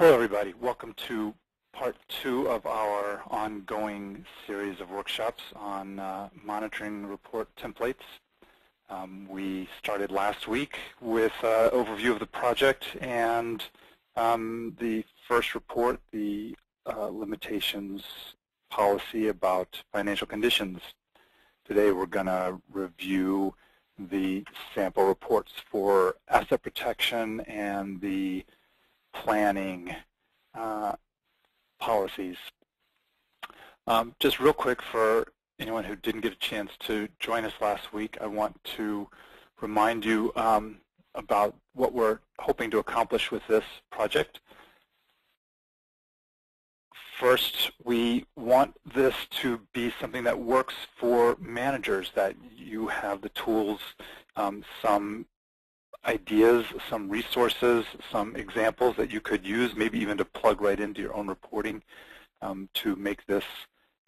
Hello, everybody. Welcome to part two of our ongoing series of workshops on uh, monitoring report templates. Um, we started last week with an uh, overview of the project and um, the first report, the uh, limitations policy about financial conditions. Today we're going to review the sample reports for asset protection and the planning uh, policies. Um, just real quick for anyone who didn't get a chance to join us last week, I want to remind you um, about what we're hoping to accomplish with this project. First, we want this to be something that works for managers, that you have the tools, um, some ideas, some resources, some examples that you could use, maybe even to plug right into your own reporting um, to make this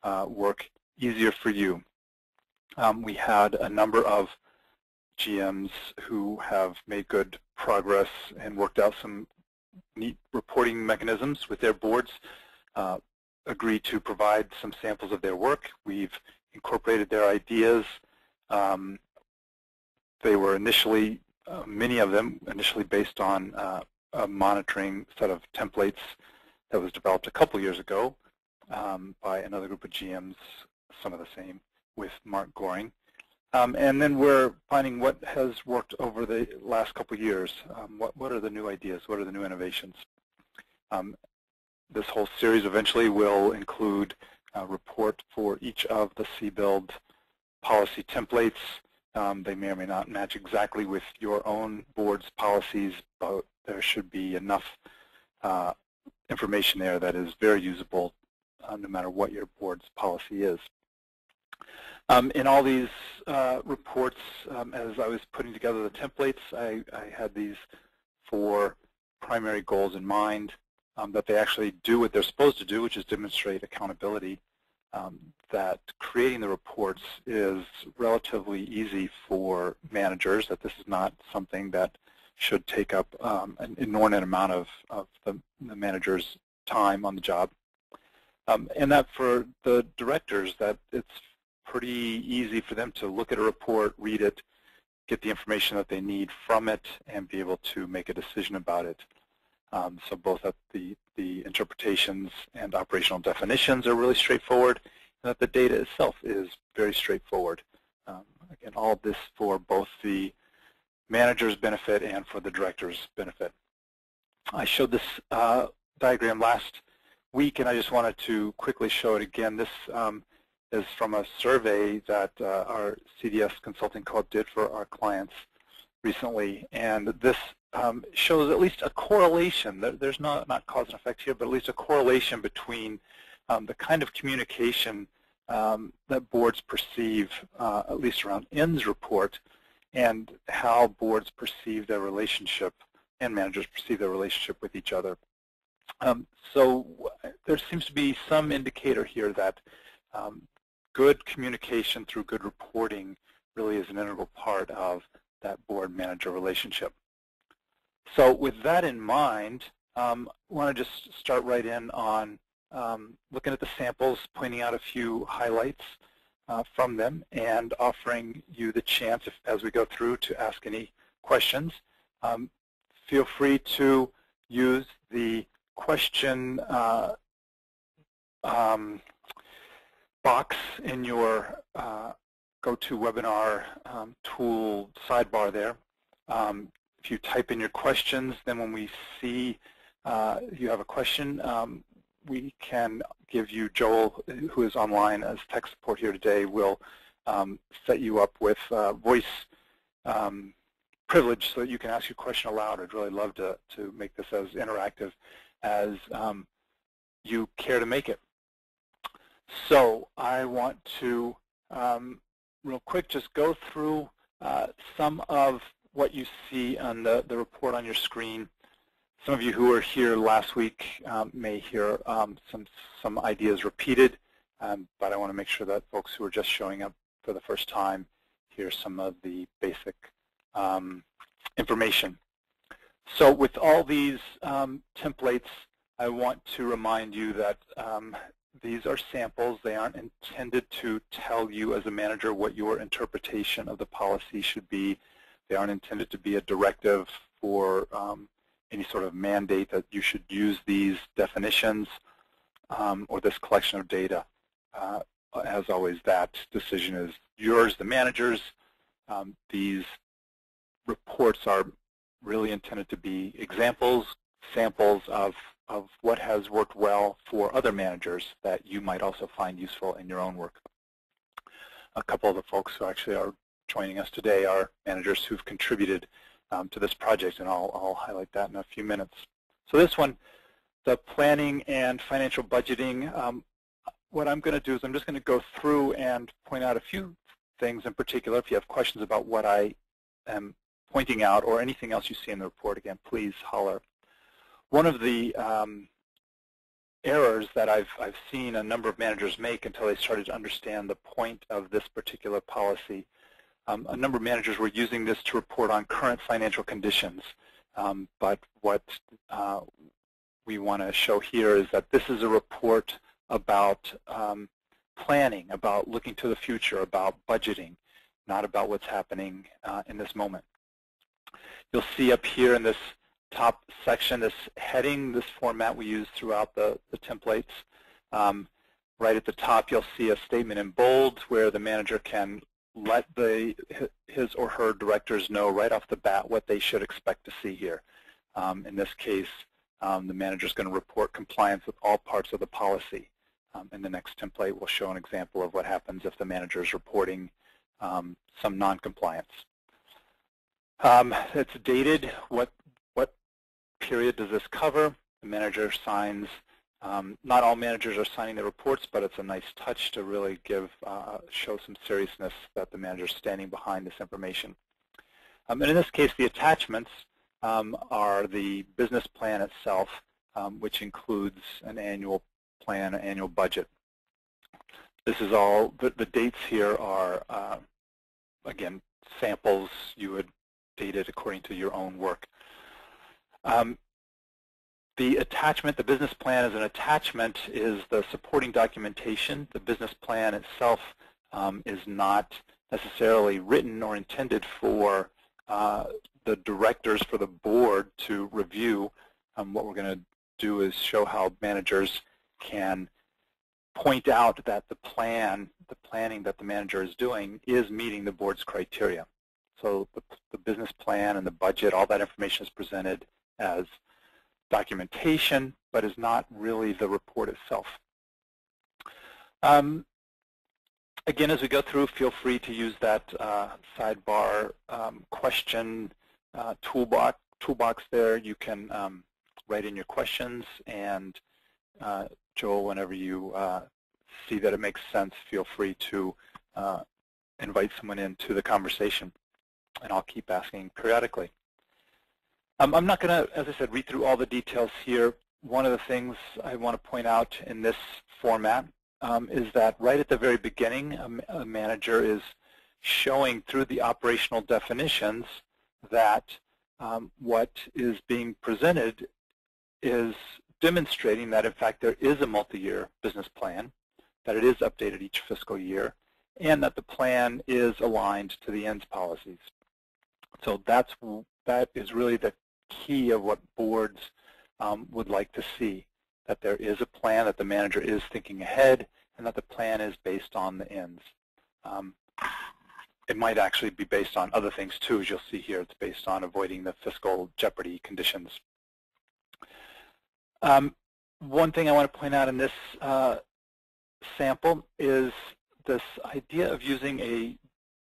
uh, work easier for you. Um, we had a number of GMs who have made good progress and worked out some neat reporting mechanisms with their boards uh, agreed to provide some samples of their work. We've incorporated their ideas. Um, they were initially, uh, many of them, initially based on uh, a monitoring set of templates that was developed a couple years ago um, by another group of GMs, some of the same, with Mark Goehring. Um, and then we're finding what has worked over the last couple years. Um, what, what are the new ideas? What are the new innovations? Um, this whole series eventually will include a report for each of the CBLD policy templates. Um, they may or may not match exactly with your own board's policies, but there should be enough uh, information there that is very usable uh, no matter what your board's policy is. Um, in all these uh, reports, um, as I was putting together the templates, I, I had these four primary goals in mind um, that they actually do what they're supposed to do, which is demonstrate accountability, um, that creating the reports is relatively easy for managers, that this is not something that should take up um, an inordinate amount of, of the, the, manager's time on the job. Um, and that for the directors, that it's pretty easy for them to look at a report, read it, get the information that they need from it, and be able to make a decision about it. Um, so both at the, the interpretations and operational definitions are really straightforward, and that the data itself is very straightforward. Um, again, all this for both the manager's benefit and for the director's benefit. I showed this uh, diagram last week, and I just wanted to quickly show it again. This um, is from a survey that uh, our CDS Consulting Co-op did for our clients recently, and this um, shows at least a correlation. There's not, not cause and effect here, but at least a correlation between um, the kind of communication um, that boards perceive, uh, at least around ENDS report, and how boards perceive their relationship and managers perceive their relationship with each other. Um, so there seems to be some indicator here that um, good communication through good reporting really is an integral part of that board-manager relationship. So with that in mind, um, I want to just start right in on um, looking at the samples, pointing out a few highlights uh, from them, and offering you the chance, if, as we go through, to ask any questions. Um, feel free to use the question uh, um, box in your uh, GoToWebinar um, tool sidebar there. If you type in your questions, then when we see uh, you have a question, um, we can give you, Joel, who is online as tech support here today, will um, set you up with uh, voice um, privilege so that you can ask your question aloud. I'd really love to, to make this as interactive as um, you care to make it. So I want to, um, real quick, just go through uh, some of what you see on the, the report on your screen. Some of you who were here last week um, may hear um, some, some ideas repeated, um, but I want to make sure that folks who are just showing up for the first time hear some of the basic um, information. So with all these um, templates, I want to remind you that these are samples. They aren't intended to tell you as a manager what your interpretation of the policy should be. They aren't intended to be a directive for um, any sort of mandate that you should use these definitions um, or this collection of data. Uh, as always, that decision is yours, the managers. Um, these reports are really intended to be examples, samples of, of what has worked well for other managers that you might also find useful in your own work. A couple of the folks who actually are joining us today are managers who've contributed um, to this project, and I'll, I'll highlight that in a few minutes. So this one, the planning and financial budgeting, um, what I'm going to do is I'm just going to go through and point out a few things in particular. If you have questions about what I am pointing out or anything else you see in the report, again, please holler. One of the um, errors that I've, I've seen a number of managers make until they started to understand the point of this particular policy um, a number of managers were using this to report on current financial conditions. Um, but what uh, we want to show here is that this is a report about um, planning, about looking to the future, about budgeting, not about what's happening uh, in this moment. You'll see up here in this top section, this heading, this format we use throughout the, the templates. Um, right at the top, you'll see a statement in bold where the manager can let the his or her directors know right off the bat what they should expect to see here. Um, in this case, um, the manager is going to report compliance with all parts of the policy. Um, in the next template, we'll show an example of what happens if the manager is reporting um, some non-compliance. Um, it's dated. What what period does this cover? The manager signs um, not all managers are signing the reports, but it's a nice touch to really give, uh, show some seriousness that the manager is standing behind this information. Um, and in this case, the attachments um, are the business plan itself, um, which includes an annual plan, an annual budget. This is all, the, the dates here are, uh, again, samples you would date it according to your own work. Um, the attachment, the business plan as an attachment is the supporting documentation. The business plan itself um, is not necessarily written or intended for uh, the directors for the board to review. Um, what we're going to do is show how managers can point out that the plan, the planning that the manager is doing is meeting the board's criteria. So the, the business plan and the budget, all that information is presented as documentation, but is not really the report itself. Um, again, as we go through, feel free to use that uh, sidebar um, question uh, toolbox, toolbox there. You can um, write in your questions, and uh, Joel, whenever you uh, see that it makes sense, feel free to uh, invite someone into the conversation, and I'll keep asking periodically. Um, I'm not going to, as I said, read through all the details here. One of the things I want to point out in this format um, is that right at the very beginning, a, a, manager is showing through the operational definitions that um, what is being presented is demonstrating that, in fact, there is a multi-year business plan, that it is updated each fiscal year, and that the plan is aligned to the ends policies. So that's that is really the key of what boards um, would like to see, that there is a plan, that the manager is thinking ahead, and that the plan is based on the ends. Um, it might actually be based on other things too, as you'll see here. It's based on avoiding the fiscal jeopardy conditions. Um, one thing I want to point out in this uh, sample is this idea of using a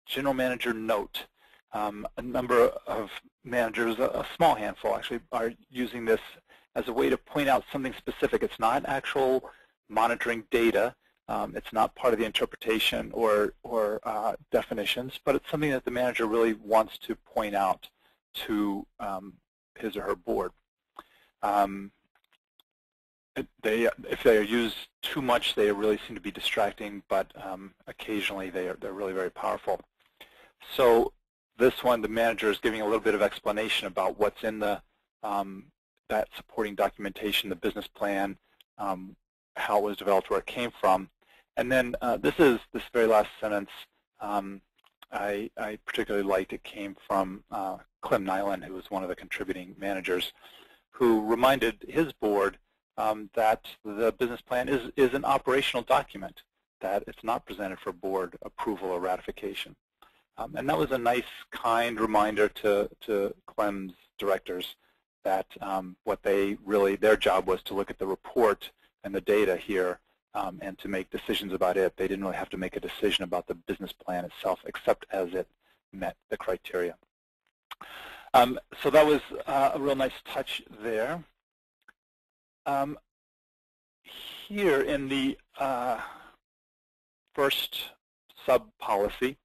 general manager note. Um, a number of managers, a, small handful actually, are using this as a way to point out something specific. It's not actual monitoring data. Um, it's not part of the interpretation or, or uh, definitions, but it's something that the manager really wants to point out to um, his or her board. Um, they, if they are used too much, they really seem to be distracting, but um, occasionally they are, they're really very powerful. So this one, the manager is giving a little bit of explanation about what's in the um, that supporting documentation, the business plan, um, how it was developed, where it came from. And then uh, this is this very last sentence. Um, I, I, particularly liked it came from uh, Clem Nilan, who was one of the contributing managers, who reminded his board um, that the business plan is, is an operational document, that it's not presented for board approval or ratification. Um, and that was a nice, kind reminder to, to Clem's directors that um, what they really, their job was to look at the report and the data here um, and to make decisions about it. They didn't really have to make a decision about the business plan itself except as it met the criteria. Um, so that was uh, a real nice touch there. Um, here in the uh, first sub-policy,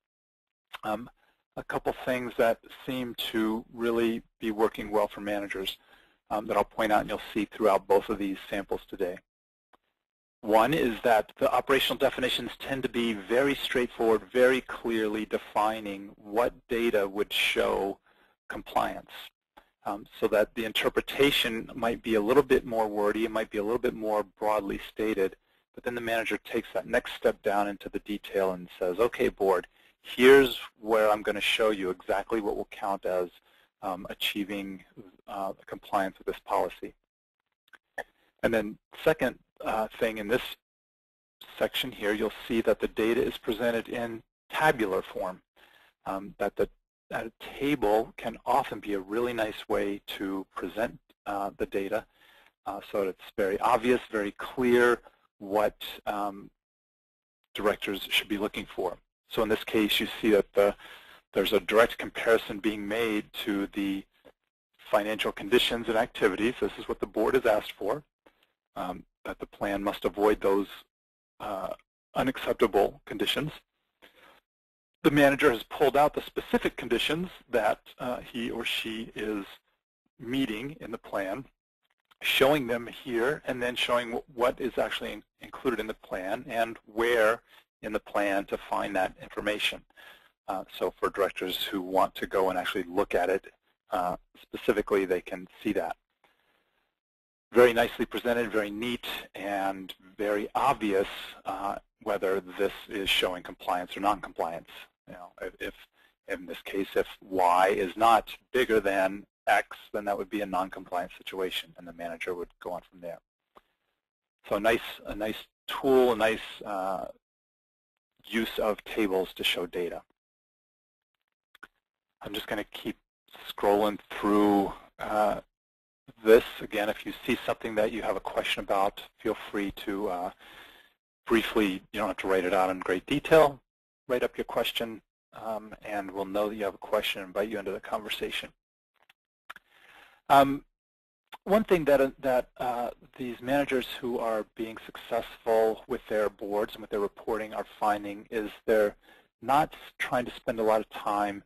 um, a couple things that seem to really be working well for managers um, that I'll point out and you'll see throughout both of these samples today. One is that the operational definitions tend to be very straightforward, very clearly defining what data would show compliance. Um, so that the interpretation might be a little bit more wordy, it might be a little bit more broadly stated, but then the manager takes that next step down into the detail and says, okay, board, here's where I'm going to show you exactly what will count as um, achieving uh, compliance with this policy. And then second uh, thing in this section here, you'll see that the data is presented in tabular form, um, that the that a table can often be a really nice way to present uh, the data uh, so it's very obvious, very clear what um, directors should be looking for. So in this case, you see that the, there's a direct comparison being made to the financial conditions and activities. This is what the board has asked for, um, that the plan must avoid those uh, unacceptable conditions. The manager has pulled out the specific conditions that uh, he or she is meeting in the plan, showing them here, and then showing what is actually in included in the plan and where in the plan to find that information. Uh, so for directors who want to go and actually look at it uh, specifically, they can see that. Very nicely presented, very neat, and very obvious uh, whether this is showing compliance or non-compliance. You know, if, if, in this case, if Y is not bigger than X, then that would be a non-compliant situation, and the manager would go on from there. So a nice, a nice tool, a nice uh, use of tables to show data. I'm just going to keep scrolling through uh, this. Again, if you see something that you have a question about, feel free to uh, briefly, you don't have to write it out in great detail, write up your question, um, and we'll know that you have a question and invite you into the conversation. Um, one thing that, uh, that uh, these managers who are being successful with their boards and with their reporting are finding is they're not trying to spend a lot of time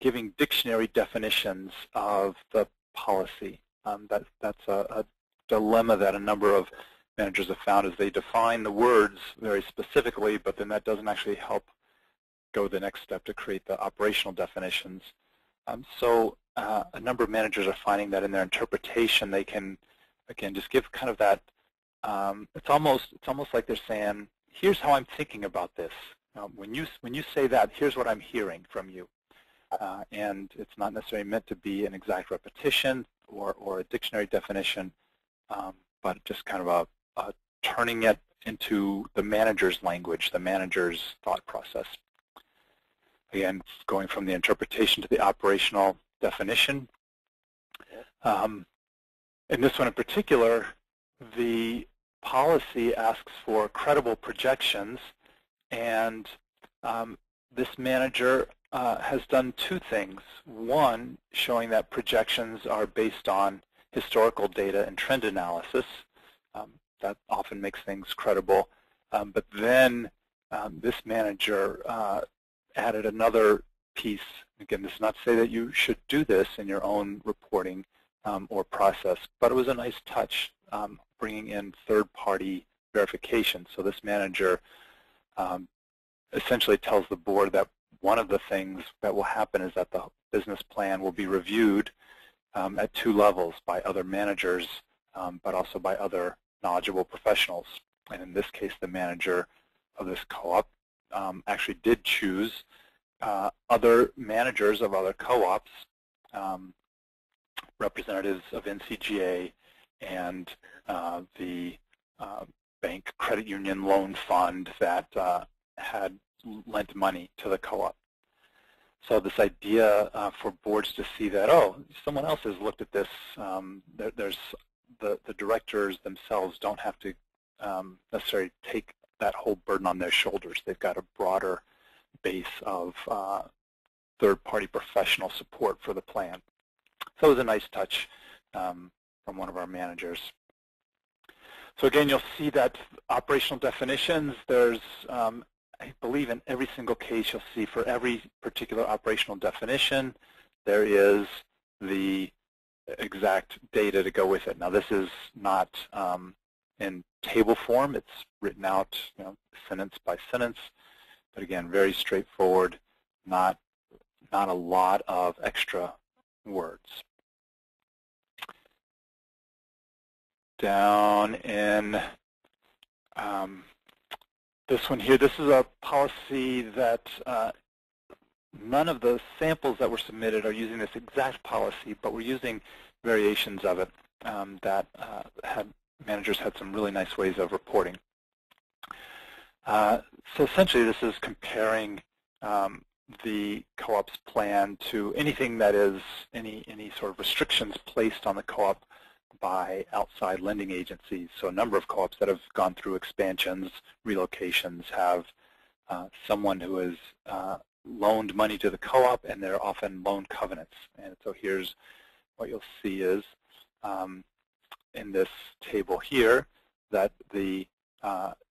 giving dictionary definitions of the policy. Um, that, that's a, a dilemma that a number of managers have found is they define the words very specifically, but then that doesn't actually help go the next step to create the operational definitions. Um, so uh, a number of managers are finding that in their interpretation they can, again, just give kind of that, um, it's almost it's almost like they're saying, here's how I'm thinking about this. When, you, when you say that, here's what I'm hearing from you. Uh, and it's not necessarily meant to be an exact repetition or, or a dictionary definition, um, but just kind of a, a turning it into the manager's language, the manager's thought process. Again, going from the interpretation to the operational definition. Um, in this one in particular, the policy asks for credible projections, and um, this manager uh, has done two things. One, showing that projections are based on historical data and trend analysis. Um, that often makes things credible. Um, but then um, this manager uh, added another piece. Again, this is not to say that you should do this in your own reporting um, or process, but it was a nice touch um, bringing in third-party verification. So this manager um, essentially tells the board that one of the things that will happen is that the business plan will be reviewed um, at two levels, by other managers, um, but also by other knowledgeable professionals. And in this case, the manager of this co-op um, actually did choose uh, other managers of other co-ops, um, representatives of NCGA and uh, the uh, bank credit union loan fund that uh, had lent money to the co-op. So this idea uh, for boards to see that, oh, someone else has looked at this, um, there, there's the, the directors themselves don't have to um, necessarily take that whole burden on their shoulders. They've got a broader base of uh, third-party professional support for the plan. So it was a nice touch um, from one of our managers. So again, you'll see that operational definitions, there's, um, I believe in every single case you'll see for every particular operational definition, there is the exact data to go with it. Now this is not um, in table form, it's written out you know, sentence by sentence, but again, very straightforward, not, not a lot of extra words. down in um, this one here. This is a policy that uh, none of the samples that were submitted are using this exact policy, but we're using variations of it um, that uh, had managers had some really nice ways of reporting. Uh, so essentially, this is comparing um, the co-op's plan to anything that is any any sort of restrictions placed on the co-op by outside lending agencies. So a number of co-ops that have gone through expansions, relocations, have uh, someone who has uh, loaned money to the co-op, and they're often loan covenants. And so here's what you'll see is um, in this table here that the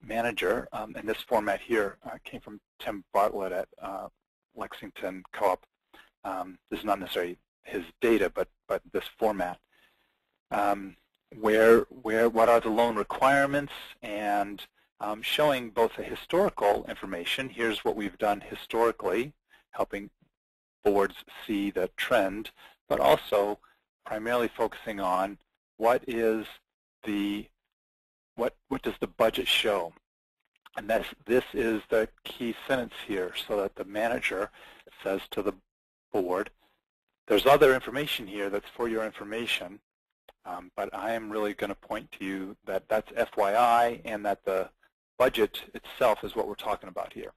manager, um, and this format here uh, came from Tim Bartlett at uh, Lexington Co-op. Um, this is not necessarily his data, but but this format um, where, where, what are the loan requirements and um, showing both the historical information. Here's what we've done historically, helping boards see the trend, but also primarily focusing on what is the what what does the budget show? And this this is the key sentence here, so that the manager says to the board, there's other information here that's for your information, um, but I am really going to point to you that that's FYI and that the budget itself is what we're talking about here.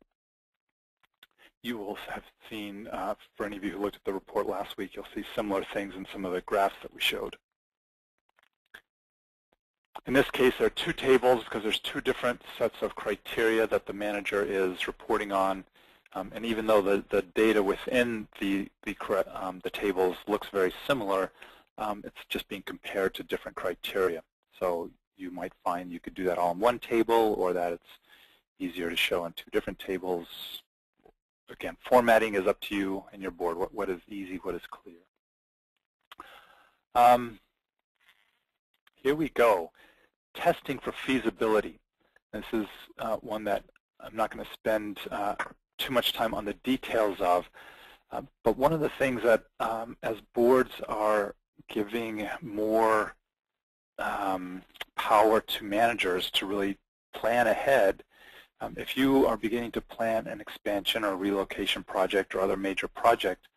You will have seen, uh, for any of you who looked at the report last week, you'll see similar things in some of the graphs that we showed. In this case, there are two tables because there's two different sets of criteria that the manager is reporting on. Um, and even though the, the data within the, the, um, the tables looks very similar, um, it's just being compared to different criteria. So you might find you could do that all in one table or that it's easier to show in two different tables. Again, formatting is up to you and your board. What, what is easy, what is clear. Um, here we go. Testing for feasibility. This is uh, one that I'm not going to spend uh, too much time on the details of, uh, but one of the things that um, as boards are giving more um, power to managers to really plan ahead. Um, if you are beginning to plan an expansion or relocation project or other major project,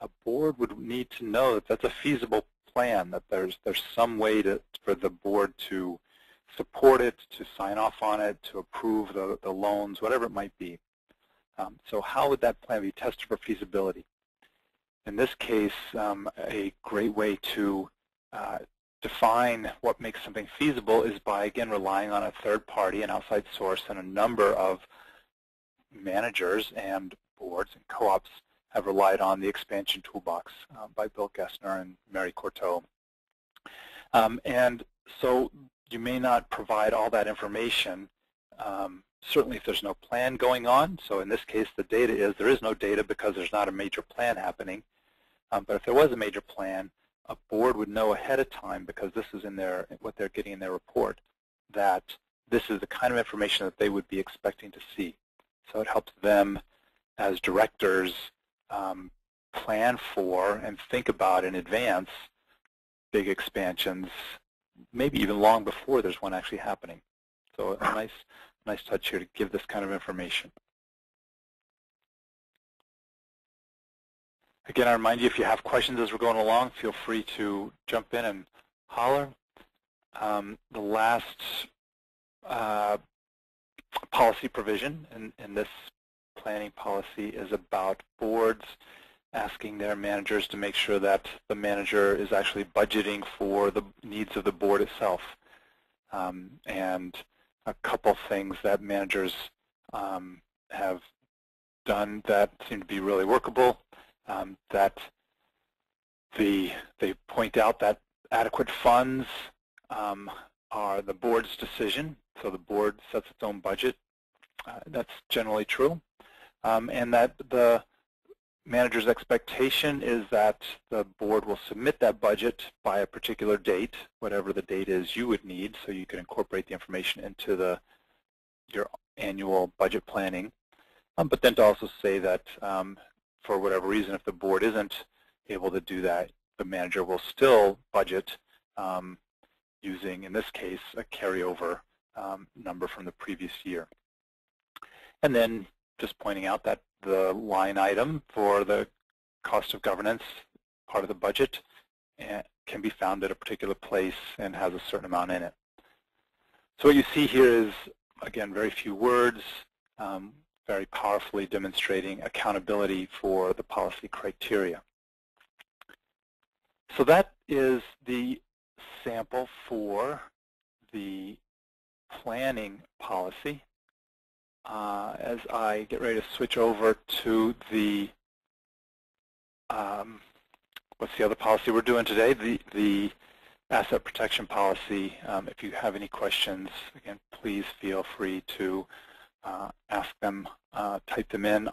a board would need to know that that's a feasible plan, that there's there's some way to, for the board to support it, to sign off on it, to approve the, the loans, whatever it might be. Um, so how would that plan be tested for feasibility? in this case, um, a great way to uh, define what makes something feasible is by, again, relying on a third party, an outside source, and a number of managers and boards and co-ops have relied on the expansion toolbox uh, by Bill Gessner and Mary Courteau. Um, and so you may not provide all that information, um, certainly if there's no plan going on. So in this case, the data is there is no data because there's not a major plan happening. Um, but if there was a major plan, a board would know ahead of time because this is in their what they're getting in their report that this is the kind of information that they would be expecting to see. So it helps them as directors um, plan for and think about in advance big expansions, maybe even long before there's one actually happening. So a nice, nice touch here to give this kind of information. Again, I remind you, if you have questions as we're going along, feel free to jump in and holler. Um, the last uh, policy provision in, in this planning policy is about boards asking their managers to make sure that the manager is actually budgeting for the needs of the board itself. Um, and a couple things that managers um, have done that seem to be really workable, um, that the, they point out that adequate funds um, are the board's decision, so the board sets its own budget. Uh, that's generally true. Um, and that the manager's expectation is that the board will submit that budget by a particular date, whatever the date is you would need, so you can incorporate the information into the your annual budget planning. Um, but then to also say that um, for whatever reason, if the board isn't able to do that, the manager will still budget um, using, in this case, a carryover um, number from the previous year. And then just pointing out that the line item for the cost of governance, part of the budget, eh, can be found at a particular place and has a certain amount in it. So what you see here is, again, very few words, um, very powerfully demonstrating accountability for the policy criteria. So that is the sample for the planning policy uh, as I get ready to switch over to the, um, what's the other policy we're doing today? The, the asset protection policy. Um, if you have any questions, again, please feel free to uh, ask them, uh, type them in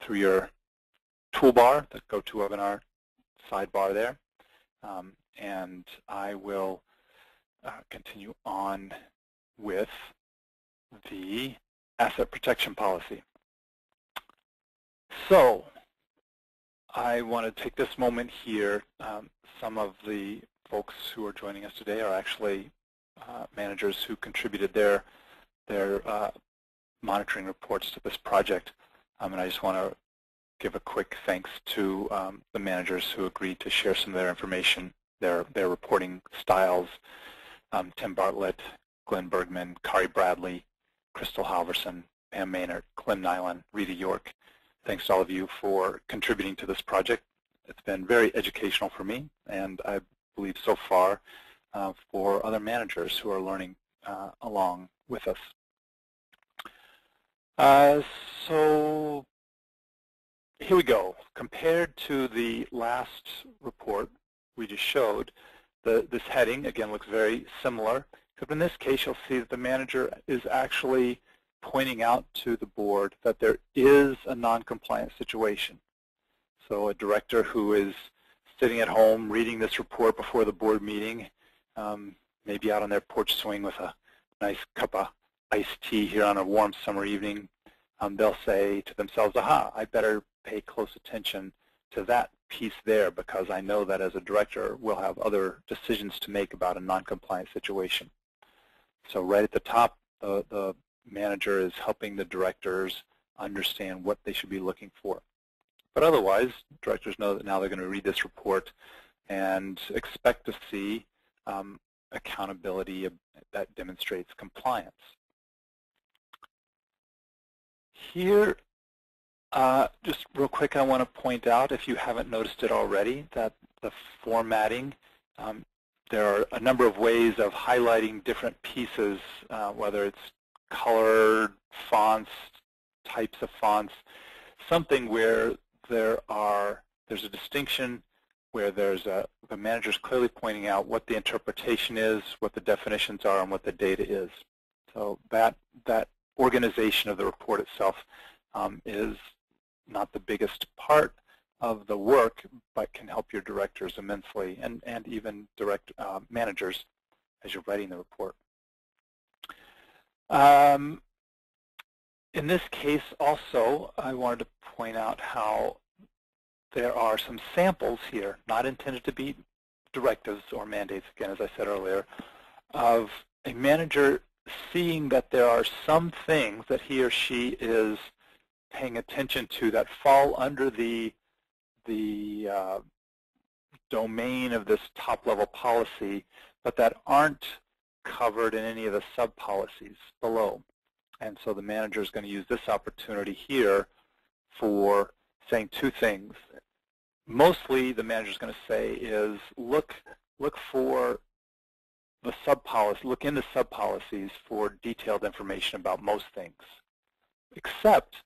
through your toolbar, the GoToWebinar sidebar there. Um, and I will uh, continue on with the asset protection policy. So I want to take this moment here. Um, some of the folks who are joining us today are actually uh, managers who contributed their their uh, monitoring reports to this project. Um, and I just want to give a quick thanks to um, the managers who agreed to share some of their information, their their reporting styles. Um, Tim Bartlett, Glenn Bergman, Kari Bradley, Crystal Halverson, Pam Maynard, Clem Nilan, Rita York. Thanks to all of you for contributing to this project. It's been very educational for me, and I believe so far uh, for other managers who are learning uh, along with us. Uh, so here we go. Compared to the last report we just showed, the, this heading, again, looks very similar. Except in this case, you'll see that the manager is actually pointing out to the board that there is a non-compliant situation. So a director who is sitting at home reading this report before the board meeting, um, maybe out on their porch swing with a nice cup of iced tea here on a warm summer evening, um, they'll say to themselves, aha, I better pay close attention to that piece there because I know that as a director we'll have other decisions to make about a non-compliant situation. So right at the top, the, the manager is helping the directors understand what they should be looking for. But otherwise, directors know that now they're going to read this report and expect to see um, accountability that demonstrates compliance. Here, uh, just real quick, I want to point out, if you haven't noticed it already, that the formatting um, there are a number of ways of highlighting different pieces, uh, whether it's colored fonts, types of fonts, something where there are there's a distinction where there's a the manager's clearly pointing out what the interpretation is, what the definitions are, and what the data is. So that that organization of the report itself um, is not the biggest part of the work, but can help your directors immensely and, and even direct uh, managers as you're writing the report. Um, in this case also, I wanted to point out how there are some samples here, not intended to be directives or mandates, again, as I said earlier, of a manager seeing that there are some things that he or she is paying attention to that fall under the the uh, domain of this top-level policy, but that aren't covered in any of the sub-policies below. And so the manager is going to use this opportunity here for saying two things. Mostly the manager is going to say is look look for the sub-policy, look in the sub-policies for detailed information about most things, except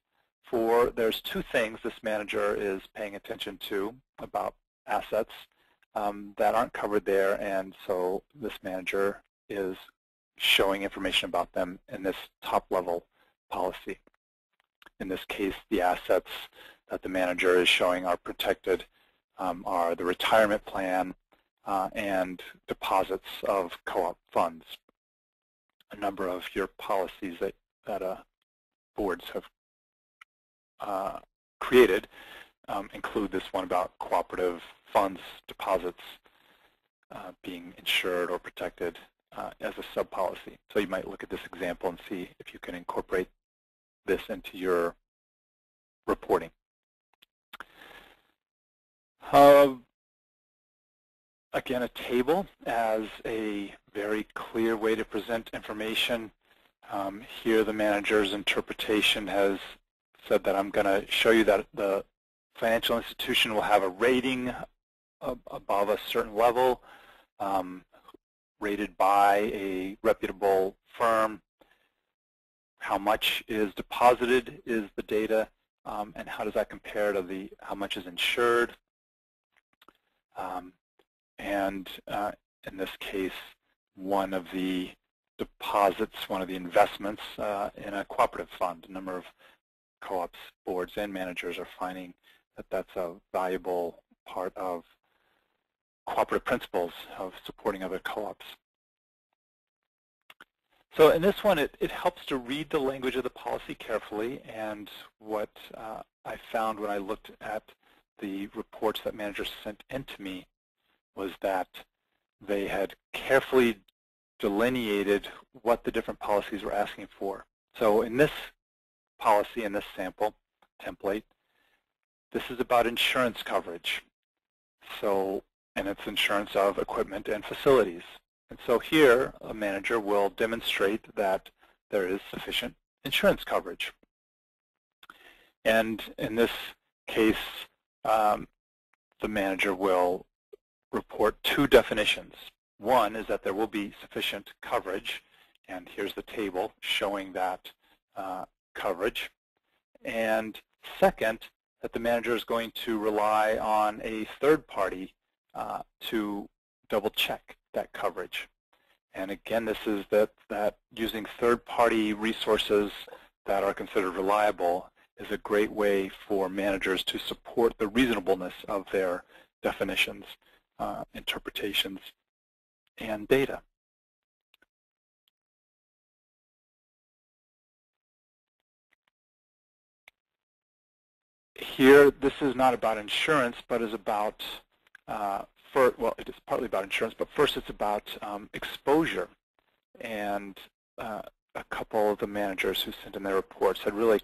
for there's two things this manager is paying attention to about assets um, that aren't covered there, and so this manager is showing information about them in this top-level policy. In this case, the assets that the manager is showing are protected um, are the retirement plan uh, and deposits of co-op funds. A number of your policies that, that uh, boards have uh, created um, include this one about cooperative funds deposits uh, being insured or protected uh, as a sub-policy. So you might look at this example and see if you can incorporate this into your reporting. Uh, again, a table as a very clear way to present information. Um, here the manager's interpretation has said that I'm going to show you that the financial institution will have a rating above a certain level, um, rated by a reputable firm. How much is deposited is the data, um, and how does that compare to the how much is insured? Um, and uh, in this case, one of the deposits, one of the investments uh, in a cooperative fund. A number of co-ops boards and managers are finding that that's a valuable part of cooperative principles of supporting other co-ops. So in this one, it, it helps to read the language of the policy carefully, and what uh, I found when I looked at the reports that managers sent into me was that they had carefully delineated what the different policies were asking for. So in this policy, in this sample template, this is about insurance coverage. So, and it's insurance of equipment and facilities. And so here, a manager will demonstrate that there is sufficient insurance coverage. And in this case, um, the manager will report two definitions. One is that there will be sufficient coverage, and here's the table showing that uh, coverage. And second, that the manager is going to rely on a third party uh, to double check that coverage. And again, this is that, that using third party resources that are considered reliable is a great way for managers to support the reasonableness of their definitions, uh, interpretations, and data. Here, this is not about insurance, but is about, uh, for, well, it is partly about insurance, but first it's about um, exposure. And uh, a couple of the managers who sent in their reports had really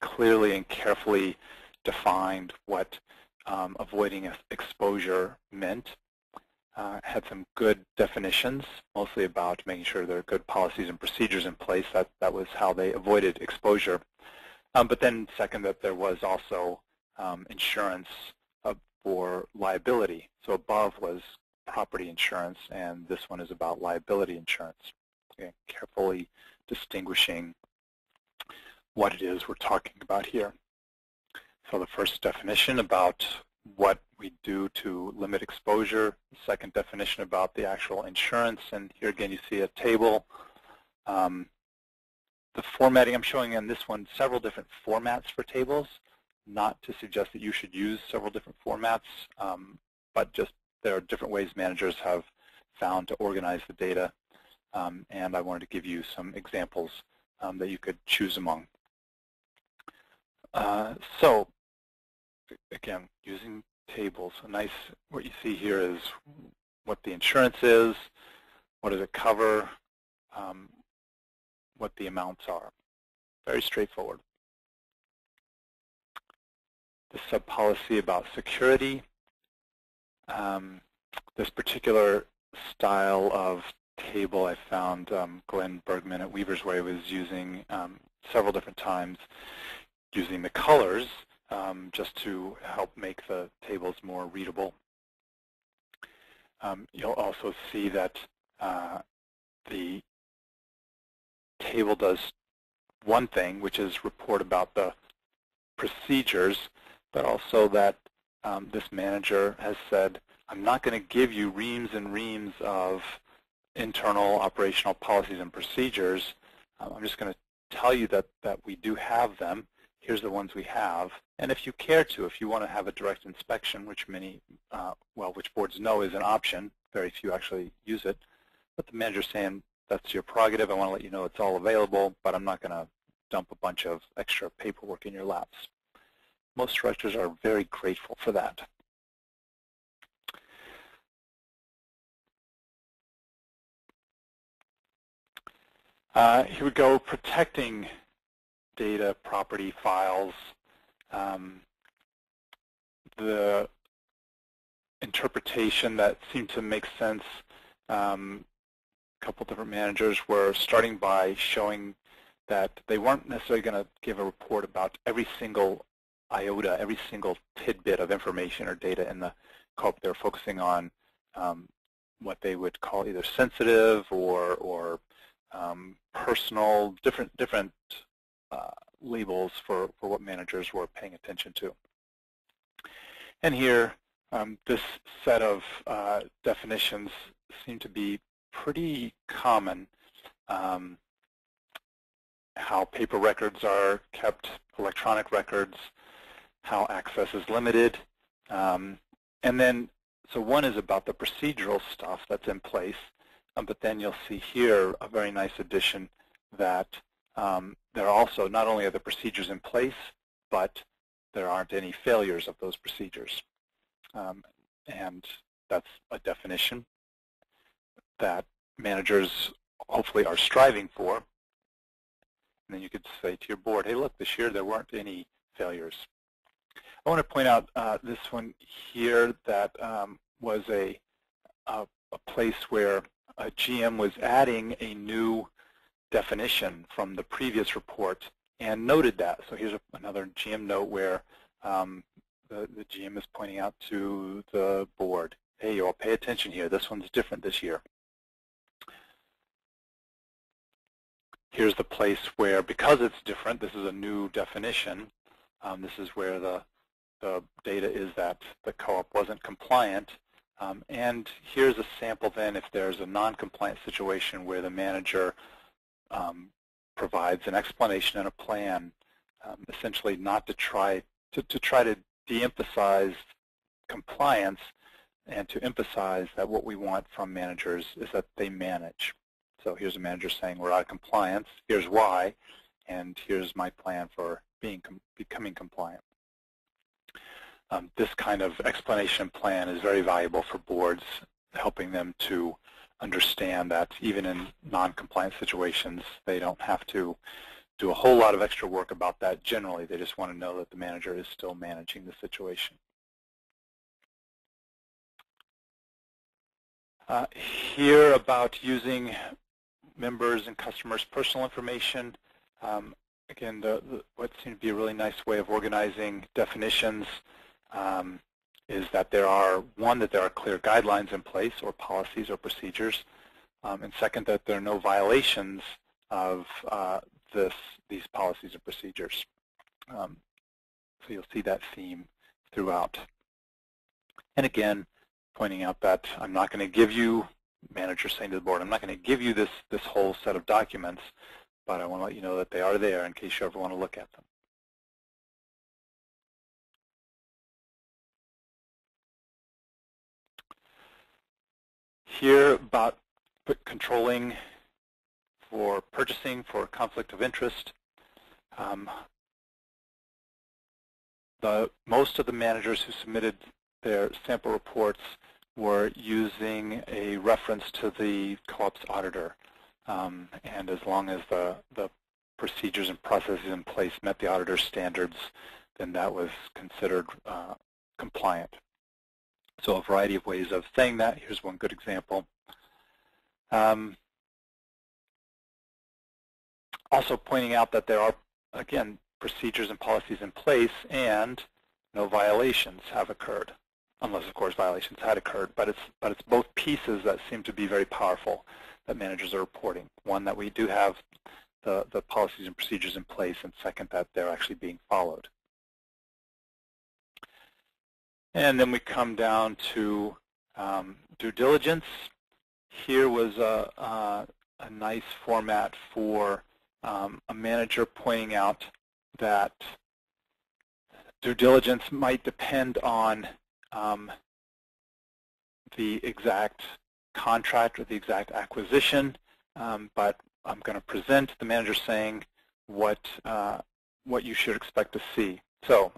clearly and carefully defined what um, avoiding exposure meant. Uh, had some good definitions, mostly about making sure there are good policies and procedures in place. That, that was how they avoided exposure. Um, but then second, that there was also um, insurance uh, for liability. So above was property insurance, and this one is about liability insurance. Okay, carefully distinguishing what it is we're talking about here. So the first definition about what we do to limit exposure, the second definition about the actual insurance, and here again you see a table. Um, the formatting I'm showing on this one several different formats for tables, not to suggest that you should use several different formats, um, but just there are different ways managers have found to organize the data, um, and I wanted to give you some examples um, that you could choose among. Uh, so again, using tables, a nice, what you see here is what the insurance is, what does it cover, um, what the amounts are. Very straightforward. The sub-policy about security. Um, this particular style of table I found um, Glenn Bergman at Weaver's Way was using um, several different times using the colors um, just to help make the tables more readable. Um, you'll also see that uh, the table does one thing, which is report about the procedures, but also that um, this manager has said, I'm not going to give you reams and reams of internal operational policies and procedures. Um, I'm just going to tell you that, that we do have them. Here's the ones we have. And if you care to, if you want to have a direct inspection, which many, uh, well, which boards know is an option, very few actually use it, but the manager's saying, that's your prerogative. I want to let you know it's all available, but I'm not going to dump a bunch of extra paperwork in your laps. Most directors are very grateful for that. Uh, here we go, protecting data, property, files. Um, the interpretation that seemed to make sense, um, couple different managers were starting by showing that they weren't necessarily going to give a report about every single iota, every single tidbit of information or data in the co-op. They're focusing on um, what they would call either sensitive or, or um, personal, different different uh, labels for, for what managers were paying attention to. And here, um, this set of uh, definitions seem to be pretty common. Um, how paper records are kept, electronic records, how access is limited. Um, and then, so one is about the procedural stuff that's in place. Um, but then you'll see here a very nice addition that um, there are also not only are the procedures in place, but there aren't any failures of those procedures. Um, and that's a definition that managers hopefully are striving for. And then you could say to your board, hey, look, this year there weren't any failures. I want to point out uh, this one here that um, was a, a, a place where a GM was adding a new definition from the previous report and noted that. So here's a, another GM note where um, the, the GM is pointing out to the board, hey, you all pay attention here. This one's different this year. Here's the place where, because it's different, this is a new definition. Um, this is where the, the data is that the co-op wasn't compliant. Um, and here's a sample then if there's a non-compliant situation where the manager um, provides an explanation and a plan, um, essentially not to try to, to try to de-emphasize compliance and to emphasize that what we want from managers is that they manage. So here's a manager saying we're out of compliance, here's why, and here's my plan for being becoming compliant um, this kind of explanation plan is very valuable for boards, helping them to understand that even in non-compliant situations, they don't have to do a whole lot of extra work about that generally. They just want to know that the manager is still managing the situation. Uh, here about using members and customers' personal information. Um, again, the, the, what seems to be a really nice way of organizing definitions um, is that there are, one, that there are clear guidelines in place or policies or procedures, um, and second, that there are no violations of uh, this, these policies and procedures. Um, so you'll see that theme throughout. And again, pointing out that I'm not going to give you, manager saying to the board, I'm not going to give you this, this whole set of documents, but I want to let you know that they are there in case you ever want to look at them. here about controlling for purchasing for conflict of interest. Um, the, most of the managers who submitted their sample reports we're using a reference to the co-op's auditor. Um, and as long as the, the procedures and processes in place met the auditor's standards, then that was considered uh, compliant. So a variety of ways of saying that. Here's one good example. Um, also pointing out that there are, again, procedures and policies in place and no violations have occurred, unless, of course, violations had occurred. But it's, but it's both pieces that seem to be very powerful that managers are reporting. One, that we do have the, the policies and procedures in place, and second, that they're actually being followed. And then we come down to um, due diligence. Here was a, a, a nice format for um, a manager pointing out that due diligence might depend on um, the exact contract or the exact acquisition, um, but I'm going to present the manager saying what uh, what you should expect to see. So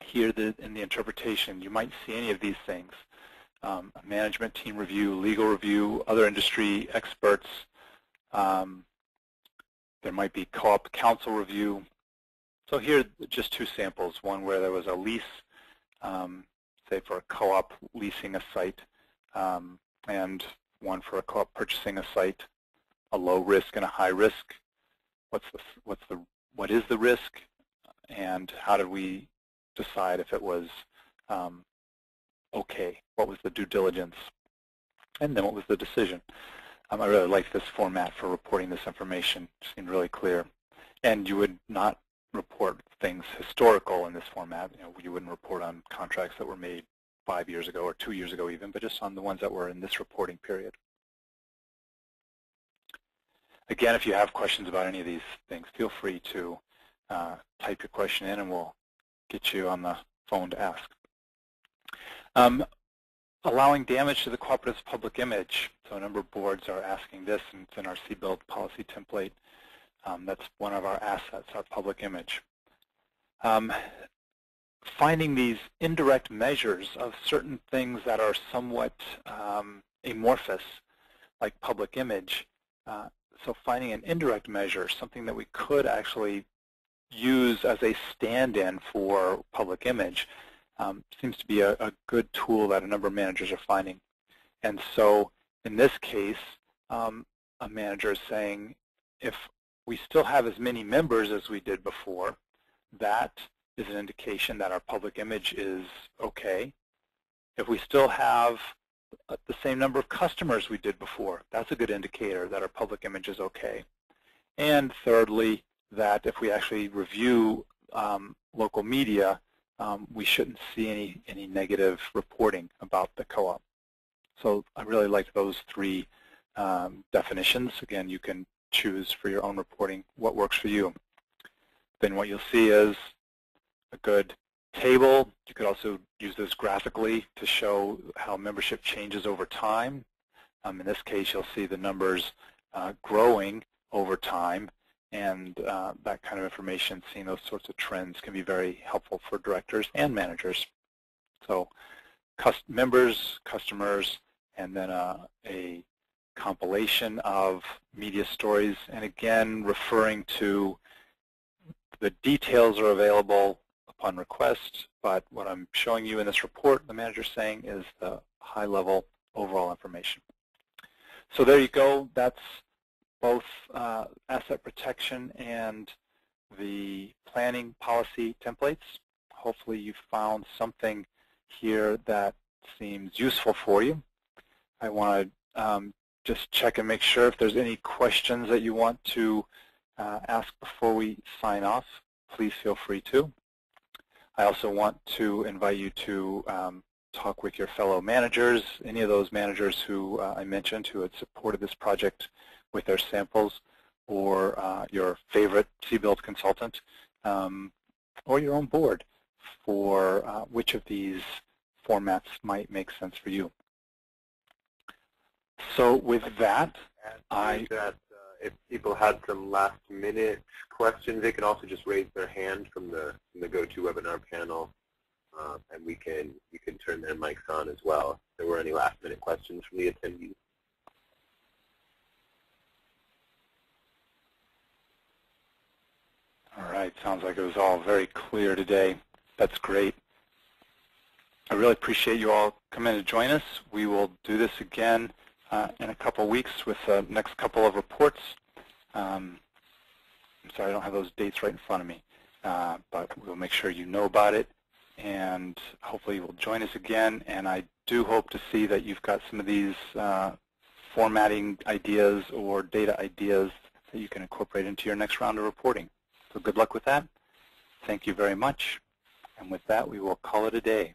here the, in the interpretation, you might see any of these things. Um, a management team review, legal review, other industry experts. Um, there might be co-op counsel review. So here just two samples, one where there was a lease, um, say for a co-op leasing a site, um, and one for a co-op purchasing a site, a low risk and a high risk. What's the, what's the, what is the risk, and how did we decide if it was um, okay, what was the due diligence, and then what was the decision. Um, I really like this format for reporting this information. It seemed really clear. And you would not report things historical in this format. You know, you wouldn't report on contracts that were made five years ago or two years ago even, but just on the ones that were in this reporting period. Again, if you have questions about any of these things, feel free to uh, type your question in and we'll get you on the phone to ask. Um, allowing damage to the cooperative's public image. So a number of boards are asking this, and it's in our CBLD policy template. Um, that's one of our assets, our public image. Um, finding these indirect measures of certain things that are somewhat um, amorphous, like public image. Uh, so finding an indirect measure, something that we could actually use as a stand-in for public image um, seems to be a, a, good tool that a number of managers are finding. And so in this case, um, a manager is saying, if we still have as many members as we did before, that is an indication that our public image is okay. If we still have uh, the same number of customers we did before, that's a good indicator that our public image is okay. And thirdly, that if we actually review um, local media, um, we shouldn't see any, any negative reporting about the co-op. So I really like those three um, definitions. Again, you can choose for your own reporting what works for you. Then what you'll see is a good table. You could also use this graphically to show how membership changes over time. Um, in this case, you'll see the numbers uh, growing over time and uh, that kind of information, seeing those sorts of trends can be very helpful for directors and managers. So members, customers, and then uh, a compilation of media stories. And again, referring to the details are available upon request, but what I'm showing you in this report, the manager's saying, is the high-level overall information. So there you go. That's both uh, asset protection and the planning policy templates. Hopefully you found something here that seems useful for you. I want to um, just check and make sure if there's any questions that you want to uh, ask before we sign off, please feel free to. I also want to invite you to um, talk with your fellow managers, any of those managers who uh, I mentioned who had supported this project with their samples or uh, your favorite CBLD consultant um, or your own board for uh, which of these formats might make sense for you. So with that, I... That, uh, if people had some last minute questions, they can also just raise their hand from the, from the GoToWebinar panel. um, and we can you can turn their mics on as well. If there were any last minute questions from the attendees. All right, sounds like it was all very clear today. That's great. I really appreciate you all coming to join us. We will do this again uh, in a couple weeks with the next couple of reports. Um, I'm sorry, I don't have those dates right in front of me, uh, but we'll make sure you know about it, and hopefully you will join us again. And I do hope to see that you've got some of these uh, formatting ideas or data ideas that you can incorporate into your next round of reporting. So good luck with that. Thank you very much. And with that, we will call it a day.